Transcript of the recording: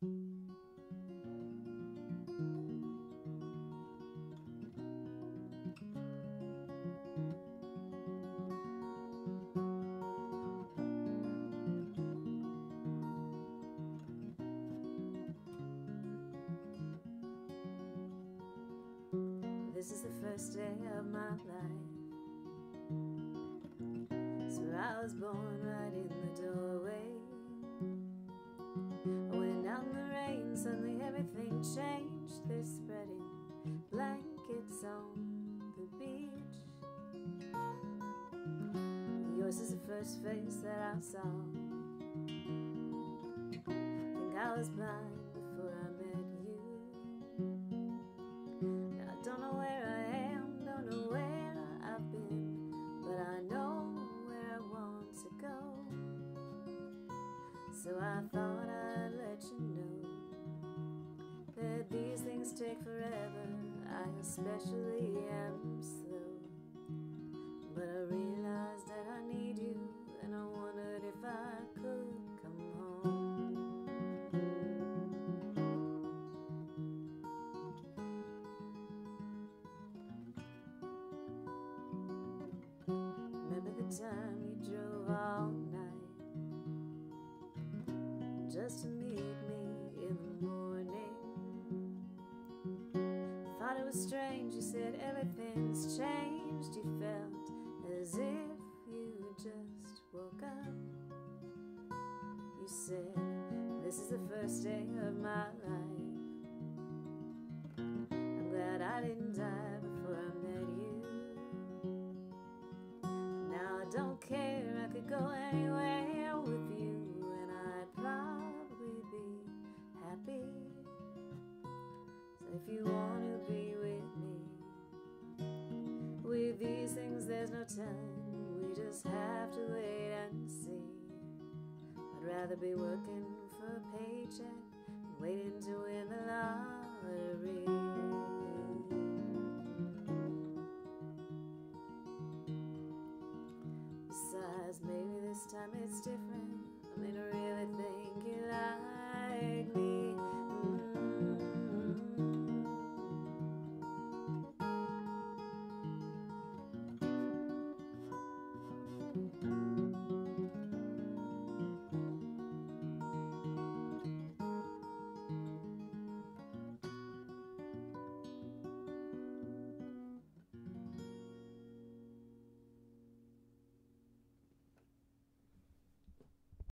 This is the first day of my life. So I was born right in the doorway. Blankets on the beach. Yours is the first face that I saw. Think I was blind before I met you. I don't know where I am, don't know where I've been, but I know where I want to go. So I thought I'd let you know that these things take forever. Especially am slow, but I realized that I need you, and I wondered if I could come home. Remember the time you drove all night just to meet It was strange, you said everything's changed. You felt as if you just woke up. You said, This is the first day of my life. I'm glad I didn't die before I met you. Now I don't care, I could go anywhere with you, and I'd probably be happy. So if you want these things, there's no time. We just have to wait and see. I'd rather be working for a paycheck than waiting to win the lottery. Besides, maybe this time it's different. I mean, I really think it out.